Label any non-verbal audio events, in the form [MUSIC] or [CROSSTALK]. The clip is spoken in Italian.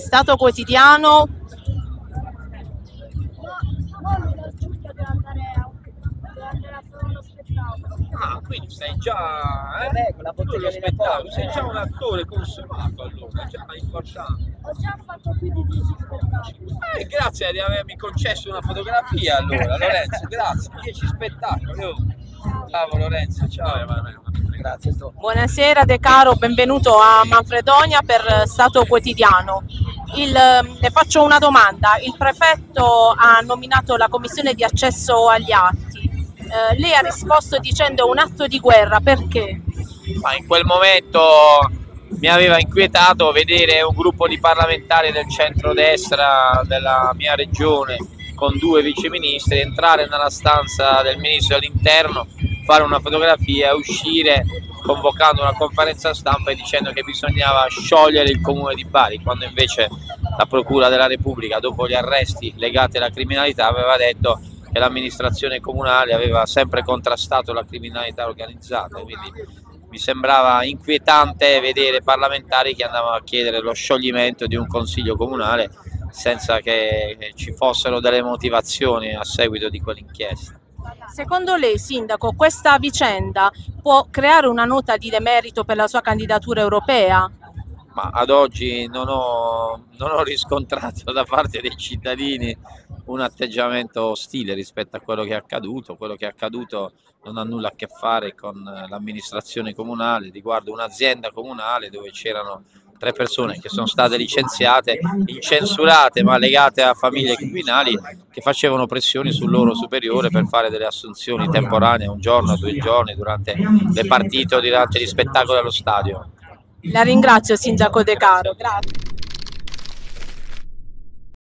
Stato quotidiano, Ah, quindi sei già... Eh? Vabbè, con Tu lo spettacolo, sei già un attore consumato allora, già importante. Ho già fatto più di 10 spettacoli. Eh, grazie di avermi concesso una fotografia allora, Lorenzo, grazie. 10 spettacoli. oh. Bravo Lorenzo, ciao. Grazie buonasera De Caro, benvenuto a Manfredonia per Stato Quotidiano. Il, le faccio una domanda, il prefetto ha nominato la commissione di accesso agli atti, Eh, lei ha risposto dicendo un atto di guerra, perché? Ma in quel momento mi aveva inquietato vedere un gruppo di parlamentari del centrodestra della mia regione con due viceministri entrare nella stanza del ministro dell'interno, fare una fotografia uscire convocando una conferenza stampa e dicendo che bisognava sciogliere il comune di Bari, quando invece la Procura della Repubblica, dopo gli arresti legati alla criminalità, aveva detto che l'amministrazione comunale aveva sempre contrastato la criminalità organizzata. Quindi mi sembrava inquietante vedere parlamentari che andavano a chiedere lo scioglimento di un consiglio comunale senza che ci fossero delle motivazioni a seguito di quell'inchiesta. Secondo lei, Sindaco, questa vicenda può creare una nota di demerito per la sua candidatura europea? Ma ad oggi non ho, non ho [LAUGHS] riscontrato da parte dei cittadini un atteggiamento ostile rispetto a quello che è accaduto. Quello che è accaduto non ha nulla a che fare con l'amministrazione comunale, riguarda un'azienda comunale dove c'erano tre persone che sono state licenziate, incensurate ma legate a famiglie criminali che facevano pressioni sul loro superiore per fare delle assunzioni temporanee un giorno, due giorni durante le partite o durante gli spettacoli allo stadio. La ringrazio, Sindaco De Caro. Grazie.